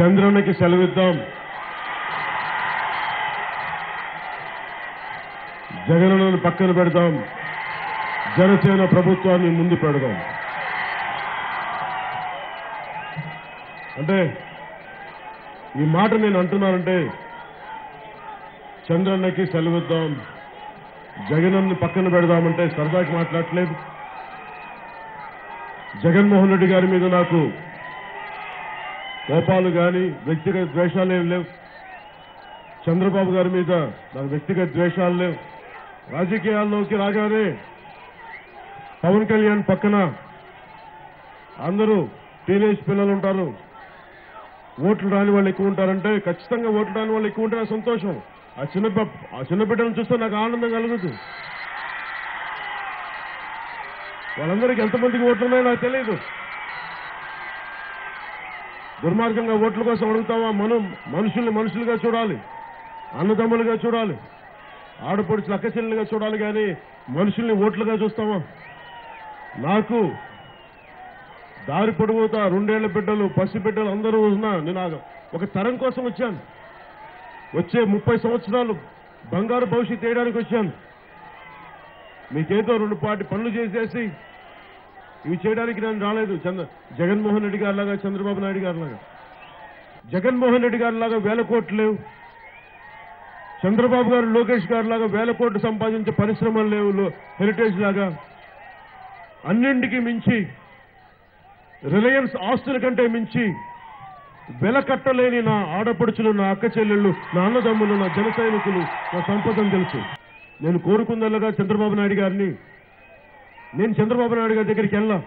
చంద్రునికి సెలవిద్దాం. జగనను పక్కన పెడదాం. జనసేన ప్రభుత్వాన్ని ముందు పెడదాం. అంటే ఈ మాట నేను అంటున్నానంటే చంద్రన్నకి సెలవిద్దాం. జగనన్న పక్కన పెడదామంటే సరదాకి మాట్లాడట్లేదు. జగన్మోహన్ రెడ్డి గారి మీద నాకు కోపాలు కానీ వ్యక్తిగత ద్వేషాలు ఏం లేవు. చంద్రబాబు గారి మీద నాకు వ్యక్తిగత ద్వేషాలు లేవు. రాజకీయాల్లోకి రాగానే పవన్ కళ్యాణ్ పక్కన అందరూ టీనేజ్ పిల్లలు ఉంటారు. ఓట్లు రాని వాళ్ళు ఎక్కువ ఉంటారంటే ఖచ్చితంగా ఓట్లు రాని వాళ్ళు ఎక్కువ ఉంటే నాకు సంతోషం. ఆ చిన్న ఆ చిన్న బిడ్డలను చూస్తే నాకు ఆనందం కలుగుతుంది వాళ్ళందరికీ ఎంతమందికి ఓట్లు ఉన్నాయో నాకు తెలియదు. దుర్మార్గంగా ఓట్ల కోసం అడుగుతావా? మనం మనుషుల్ని మనుషులుగా చూడాలి. అన్నదమ్ములుగా చూడాలి. ఆడపడుచులు అక్కచెల్లెలుగా చూడాలి కానీ మనుషుల్ని ఓట్లుగా చూస్తావా? నాకు దారి పొడవుతా రెండేళ్ళ బిడ్డలు పసి బిడ్డలు అందరూ ఉన్నా నేను ఒక తరం కోసం వచ్చాను. వచ్చే ముప్పై సంవత్సరాలు బంగారు భవిష్యత్తు వేయడానికి వచ్చాను. మీకేదో రెండు పాటి పనులు చేసేసి ఇవి చేయడానికి నేను రాలేదు. చంద్ర జగన్మోహన్ రెడ్డి గారిలాగా చంద్రబాబు నాయుడు గారిలాగా. జగన్మోహన్ రెడ్డి గారిలాగా వేల కోట్లు లేవు. చంద్రబాబు గారు లోకేష్ గారిలాగా వేల కోట్లు సంపాదించే పరిశ్రమలు లేవు. హెరిటేజ్ లాగా. అన్నింటికి మించి రిలయన్స్ ఆస్తుల కంటే మించి వెల కట్టలేని నా ఆడపడుచులు నా అక్క చెల్లెళ్ళు నా అన్నదమ్ములు నా జన సైనికులు నా సంపదను తెలుసు. నేను కోరుకుందల్లగా చంద్రబాబు నాయుడు గారిని నేను చంద్రబాబు నాయుడు గారి దగ్గరికి వెళ్ళాం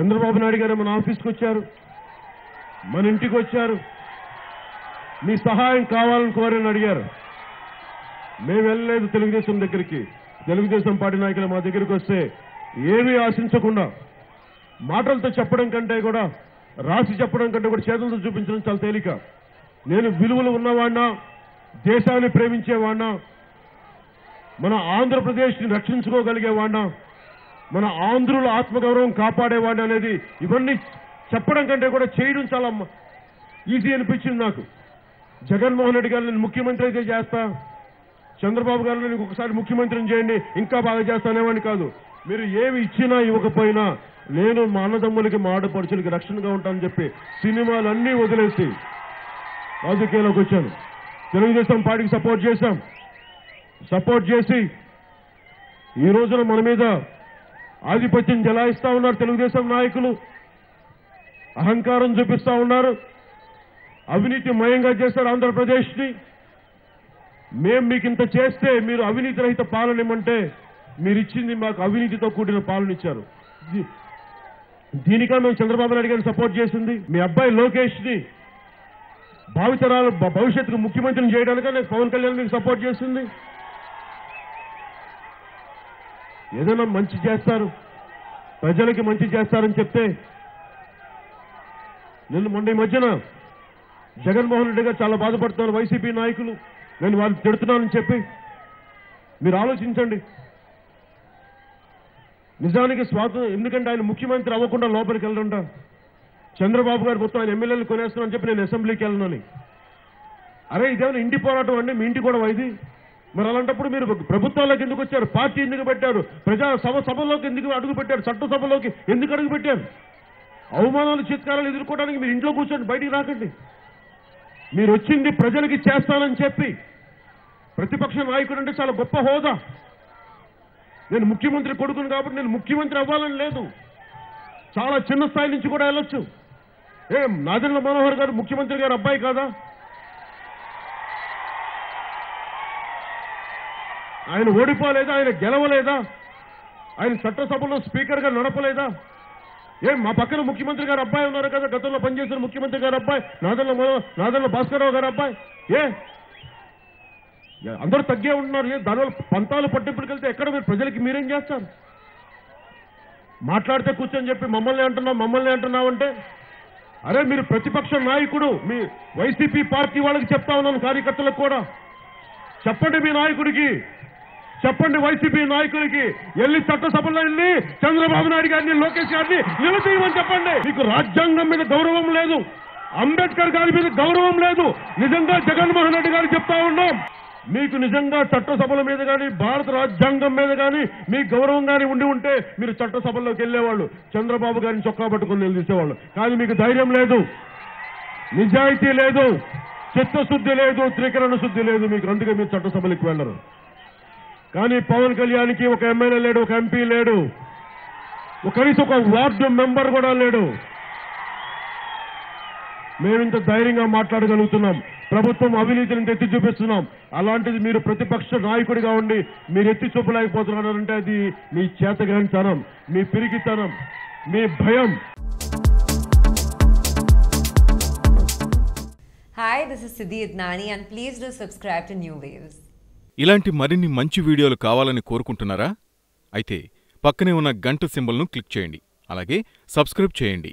చంద్రబాబు నాయుడు గారు మన ఆఫీస్కి వచ్చారు. మన ఇంటికి వచ్చారు. మీ సహాయం కావాలని కోరని అడిగారు. మేము వెళ్ళలేదు తెలుగుదేశం దగ్గరికి. తెలుగుదేశం పార్టీ నాయకులు మా దగ్గరికి వస్తే ఏమీ ఆశించకుండా మాటలతో చెప్పడం కంటే కూడా రాసి చెప్పడం కంటే కూడా చేతులతో చూపించడం చాలా తేలిక. నేను విలువలు ఉన్నవాడినా దేశాన్ని ప్రేమించేవాడినా మన ఆంధ్రప్రదేశ్ని రక్షించుకోగలిగేవాడినా మన ఆంధ్రుల ఆత్మగౌరవం కాపాడేవాడు అనేది ఇవన్నీ చెప్పడం కంటే కూడా చేయడం చాలా ఈజీ అనిపించింది నాకు. జగన్మోహన్ రెడ్డి గారు నేను ముఖ్యమంత్రి అయితే చేస్తా. చంద్రబాబు గారు నేను ఒకసారి ముఖ్యమంత్రిని చేయండి ఇంకా బాగా చేస్తానేవాడిని కాదు. మీరు ఏమి ఇచ్చినా ఇవ్వకపోయినా నేను మా అన్నదమ్ములకి మా ఆడపడుచులకి రక్షణగా ఉంటానని చెప్పి సినిమాలన్నీ వదిలేసి రాజకీయాల్లోకి వచ్చాను. తెలుగుదేశం పార్టీకి సపోర్ట్ చేశాం. సపోర్ట్ చేసి ఈ రోజున మన మీద ఆధిపత్యం జలాయిస్తా ఉన్నారు తెలుగుదేశం నాయకులు. అహంకారం చూపిస్తా ఉన్నారు. అవినీతి మయంగా చేస్తారు ఆంధ్రప్రదేశ్ని. మేం మీకు ఇంత చేస్తే మీరు అవినీతి రహిత పాలన ఇమ్మంటే మీరు ఇచ్చింది మాకు అవినీతితో కూడిన పాలన ఇచ్చారు. దీనికా మేము చంద్రబాబు నాయుడు గారిని సపోర్ట్ చేసింది. మీ అబ్బాయి లోకేష్ని భావితరాలు భవిష్యత్తుకు ముఖ్యమంత్రిని చేయడానిక నేను పవన్ కళ్యాణ్ మీకు సపోర్ట్ చేసింది. ఏదైనా మంచి చేస్తారు. ప్రజలకి మంచి చేస్తారని చెప్తే నిన్న మొన్న ఈ మధ్యన జగన్మోహన్ రెడ్డి గారు చాలా బాధపడుతున్నారు వైసీపీ నాయకులు. నేను వాళ్ళు తిడుతున్నానని చెప్పి మీరు ఆలోచించండి. నిజానికి స్వాతంత్రం ఎందుకంటే ఆయన ముఖ్యమంత్రి అవ్వకుండా లోపలికి వెళ్ళరంట చంద్రబాబు గారు మొత్తం ఆయన ఎమ్మెల్యేలు కొనేస్తున్నారని చెప్పి నేను అసెంబ్లీకి వెళ్ళనని. అరే ఇదేమైనా ఇంటి పోరాటం అండి? మీ ఇంటి కూడా ఇది? మరి అలాంటప్పుడు మీరు ప్రభుత్వాలకు ఎందుకు వచ్చారు? పార్టీ ఎందుకు పెట్టారు? ప్రజా సభ సభలోకి ఎందుకు అడుగు పెట్టారు? చట్టసభలోకి ఎందుకు అడుగు పెట్టారు? అవమానాలు చిత్కారాలు ఎదుర్కోవడానికి మీరు ఇంట్లో కూర్చొని బయటికి రాకండి. మీరు వచ్చింది ప్రజలకి చేస్తానని చెప్పి ప్రతిపక్ష నాయకుడు అంటే చాలా గొప్ప హోదా. నేను ముఖ్యమంత్రి కొడుకును కాబట్టి నేను ముఖ్యమంత్రి అవ్వాలని లేదు. చాలా చిన్న స్థాయి నుంచి కూడా వెళ్ళొచ్చు. ఏం నాదెండ్ల మనోహర్ గారు ముఖ్యమంత్రి గారు అబ్బాయి కాదా? ఆయన ఓడిపోలేదా? ఆయన గెలవలేదా? ఆయన చట్టసభలో స్పీకర్గా నడపలేదా? ఏం మా పక్కన ముఖ్యమంత్రి గారు అబ్బాయి ఉన్నారు కదా గతంలో పనిచేసిన ముఖ్యమంత్రి గారు అబ్బాయి నాదల్ల నాదల్ల నాదెండ్ల భాస్కరరావు గారు అబ్బాయి. ఏ? ఏ, అందరూ తగ్గే ఉంటున్నారు. ఏ దానివల్ల పంతాలు పట్టింపుడికెళ్తే ఎక్కడ మీరు ప్రజలకి మీరేం చేస్తారు? మాట్లాడితే కూర్చొని చెప్పి మమ్మల్ని అంటున్నాం మమ్మల్ని అంటున్నామంటే అరే మీరు ప్రతిపక్ష నాయకుడు మీ వైసీపీ పార్టీ వాళ్ళకి చెప్తా ఉన్నాను కార్యకర్తలకు కూడా. చెప్పండి మీ నాయకుడికి. చెప్పండి వైసీపీ నాయకుడికి వెళ్ళి చట్టసభలో వెళ్ళి చంద్రబాబు నాయుడు గారిని లోకేష్ గారిని నిలదీయమని చెప్పండి. మీకు రాజ్యాంగం మీద గౌరవం లేదు. అంబేద్కర్ గారి మీద గౌరవం లేదు. నిజంగా జగన్మోహన్ రెడ్డి గారు చెప్తా ఉన్నాం. మీకు నిజంగా చట్టసభల మీద కానీ భారత రాజ్యాంగం మీద కానీ మీ గౌరవం కానీ ఉండి ఉంటే మీరు చట్టసభల్లోకి వెళ్ళేవాళ్ళు. చంద్రబాబు గారిని చొక్కా పట్టుకుని నిలదీసేవాళ్ళు. కానీ మీకు ధైర్యం లేదు. నిజాయితీ లేదు. చిత్తశుద్ధి లేదు. త్రికరణ శుద్ధి లేదు. మీకు అందుకే మీరు చట్టసభలకు వెళ్ళరు. కానీ పవన్ కళ్యాణ్కి ఒక ఎమ్మెల్యే లేడు ఒక ఎంపీ లేడు. కనీసం ఒక వార్డు మెంబర్ కూడా లేడు. మేమింత ధైర్యంగా మాట్లాడగలుగుతున్నాం. ప్రభుత్వం అవినీతిని ఎత్తి చూపిస్తున్నాం. అలాంటిది మీరు ప్రతిపక్ష నాయకుడిగా ఉండి మీరు ఎత్తి చూపలేకపోతున్నారంటే అది మీ చేతగానితనం మీ పిరికితనం మీ భయం. Hi, this is Siddhi Idnani, and please do subscribe to New Waves. ఇలాంటి మరిన్ని మంచి వీడియోలు కావాలని కోరుకుంటున్నారా? అయితే పక్కనే ఉన్న గంట సింబల్ను క్లిక్ చేయండి. అలాగే సబ్స్క్రైబ్ చేయండి.